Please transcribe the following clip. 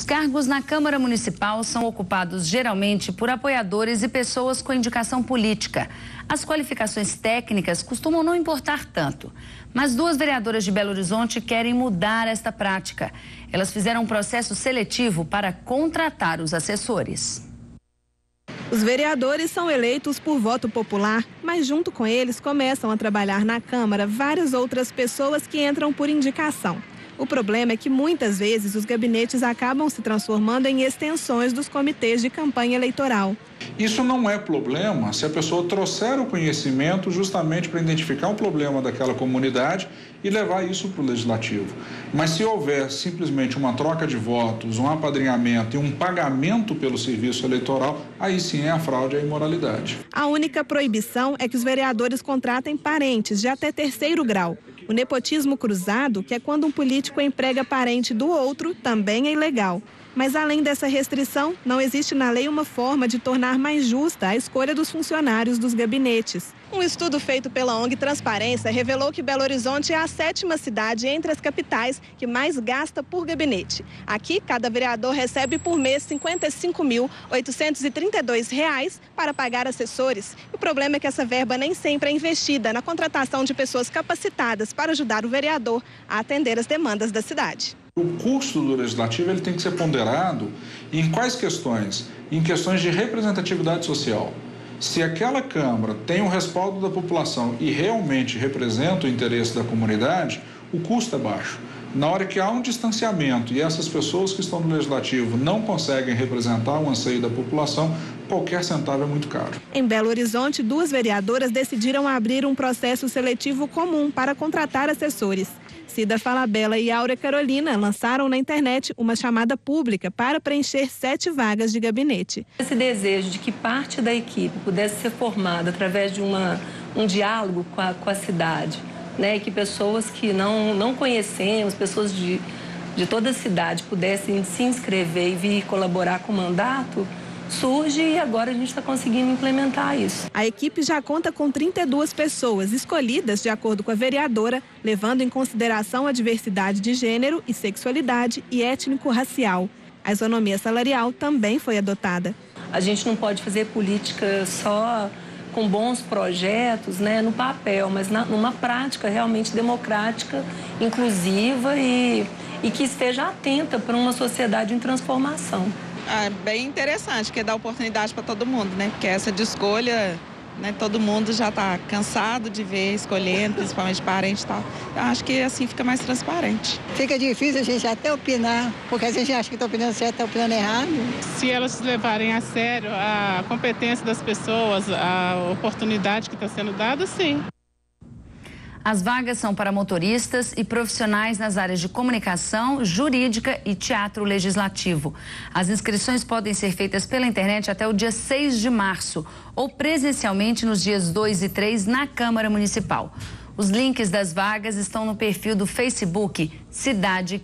Os cargos na Câmara Municipal são ocupados geralmente por apoiadores e pessoas com indicação política. As qualificações técnicas costumam não importar tanto. Mas duas vereadoras de Belo Horizonte querem mudar esta prática. Elas fizeram um processo seletivo para contratar os assessores. Os vereadores são eleitos por voto popular, mas junto com eles começam a trabalhar na Câmara várias outras pessoas que entram por indicação. O problema é que muitas vezes os gabinetes acabam se transformando em extensões dos comitês de campanha eleitoral. Isso não é problema se a pessoa trouxer o conhecimento justamente para identificar o problema daquela comunidade e levar isso para o legislativo. Mas se houver simplesmente uma troca de votos, um apadrinhamento e um pagamento pelo serviço eleitoral, aí sim é a fraude e a imoralidade. A única proibição é que os vereadores contratem parentes de até terceiro grau. O nepotismo cruzado, que é quando um político emprega parente do outro, também é ilegal. Mas além dessa restrição, não existe na lei uma forma de tornar mais justa a escolha dos funcionários dos gabinetes. Um estudo feito pela ONG Transparência revelou que Belo Horizonte é a sétima cidade entre as capitais que mais gasta por gabinete. Aqui, cada vereador recebe por mês R$ 55.832 para pagar assessores. O problema é que essa verba nem sempre é investida na contratação de pessoas capacitadas para ajudar o vereador a atender as demandas da cidade. O custo do legislativo ele tem que ser ponderado em quais questões? Em questões de representatividade social. Se aquela Câmara tem o um respaldo da população e realmente representa o interesse da comunidade, o custo é baixo. Na hora que há um distanciamento e essas pessoas que estão no legislativo não conseguem representar o anseio da população, qualquer centavo é muito caro. Em Belo Horizonte, duas vereadoras decidiram abrir um processo seletivo comum para contratar assessores. Cida Falabella e Áurea Carolina lançaram na internet uma chamada pública para preencher sete vagas de gabinete. Esse desejo de que parte da equipe pudesse ser formada através de uma, um diálogo com a, com a cidade, né? E que pessoas que não, não conhecemos, pessoas de, de toda a cidade pudessem se inscrever e vir colaborar com o mandato, surge e agora a gente está conseguindo implementar isso. A equipe já conta com 32 pessoas escolhidas de acordo com a vereadora, levando em consideração a diversidade de gênero e sexualidade e étnico-racial. A isonomia salarial também foi adotada. A gente não pode fazer política só com bons projetos né, no papel, mas na, numa prática realmente democrática, inclusiva e, e que esteja atenta para uma sociedade em transformação. É bem interessante, que dá oportunidade para todo mundo, né? Porque essa de escolha, né, todo mundo já está cansado de ver escolhendo, principalmente parente e tal. Eu acho que assim fica mais transparente. Fica difícil a gente até opinar, porque a gente acha que está opinando certo, está opinando errado. Se elas levarem a sério a competência das pessoas, a oportunidade que está sendo dada, sim. As vagas são para motoristas e profissionais nas áreas de comunicação, jurídica e teatro legislativo. As inscrições podem ser feitas pela internet até o dia 6 de março ou presencialmente nos dias 2 e 3 na Câmara Municipal. Os links das vagas estão no perfil do Facebook Cidade